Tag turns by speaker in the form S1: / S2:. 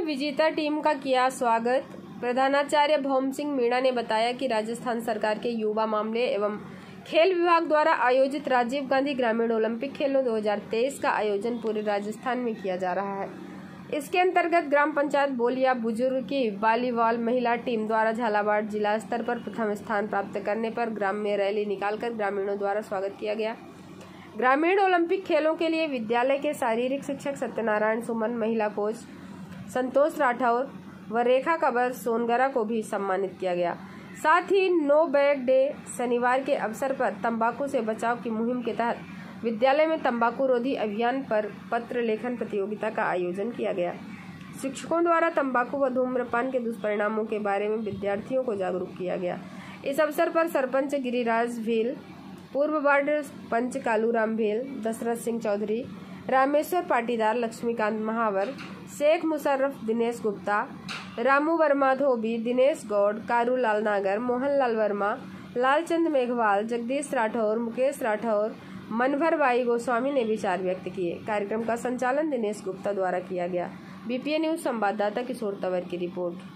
S1: विजेता टीम का किया स्वागत। प्रधानाचार्य भौम सिंह मीणा ने बताया कि राजस्थान सरकार के युवा मामले एवं खेल विभाग द्वारा आयोजित राजीव गांधी ग्रामीण ओलंपिक खेलों 2023 का आयोजन पूरे राजस्थान में किया जा रहा है। इसके अंतर्गत ग्राम पंचायत बोलिया बुज़ुर्ग की वॉलीबॉल महिला टीम द्वारा झालावाड़ जिला स्तर पर प्रथम स्थान प्राप्त करने पर ग्राम में रैली निकालकर ग्रामीणों द्वारा स्वागत किया गया। ग्रामीण ओलंपिक खेलों के लिए विद्यालय के शारीरिक शिक्षक सत्यनारायण सुमन, महिला कोच संतोष राठौर व रेखा कबर सोनगरा को भी सम्मानित किया गया। साथ ही नो बैग डे शनिवार के अवसर पर तंबाकू से बचाव की मुहिम के तहत विद्यालय में तंबाकू रोधी अभियान पर पत्र लेखन प्रतियोगिता का आयोजन किया गया। शिक्षकों द्वारा तंबाकू व धूम्रपान के दुष्परिणामों के बारे में विद्यार्थियों को जागरूक किया गया। इस अवसर पर सरपंच गिरिराज भेल, पूर्व वार्ड पंच कालूराम भेल, दशरथ सिंह चौधरी रामेश्वर पाटीदार, लक्ष्मीकांत महावर, शेख मुशर्रफ दिनेश गुप्ता, रामू वर्मा धोबी, दिनेश गौड़ कारू लाल नागर मोहन लाल वर्मा, लालचंद मेघवाल, जगदीश राठौर, मुकेश राठौर मनभर बाई गोस्वामी ने विचार व्यक्त किए। कार्यक्रम का संचालन दिनेश गुप्ता द्वारा किया गया। बीपीए न्यूज़ संवाददाता किशोर तंवर की रिपोर्ट।